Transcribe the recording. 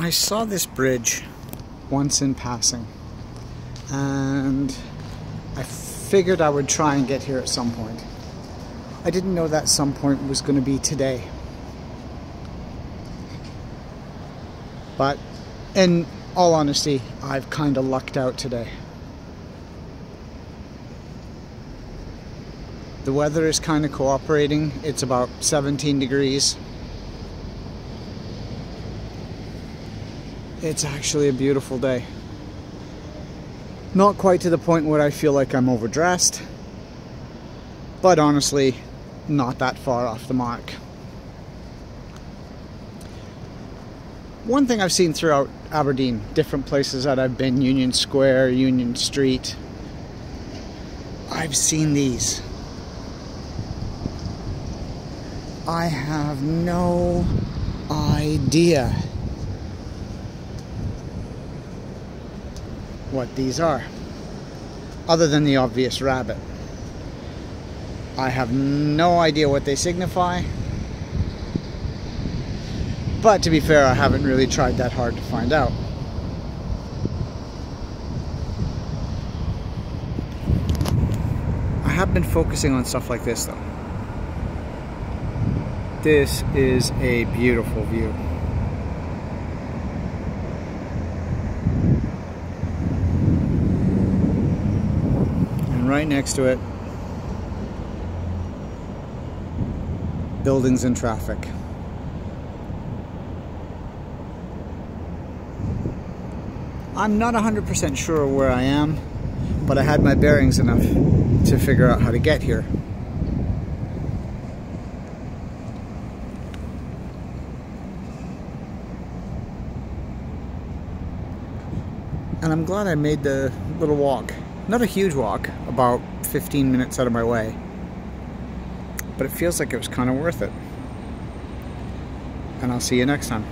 I saw this bridge once in passing and I figured I would try and get here at some point. I didn't know that some point was going to be today. But in all honesty, I've kind of lucked out today. The weather is kind of cooperating. It's about 17 degrees. It's actually a beautiful day. Not quite to the point where I feel like I'm overdressed, but honestly, not that far off the mark. One thing I've seen throughout Aberdeen, different places that I've been, Union Square, Union Street, I've seen these. I have no idea what these are, other than the obvious rabbit. I have no idea what they signify, but to be fair, I haven't really tried that hard to find out. I have been focusing on stuff like this though. This is a beautiful view. Right next to it, buildings and traffic. I'm not 100% sure where I am, but I had my bearings enough to figure out how to get here. And I'm glad I made the little walk. Not a huge walk, about 15 minutes out of my way. But it feels like it was kind of worth it. And I'll see you next time.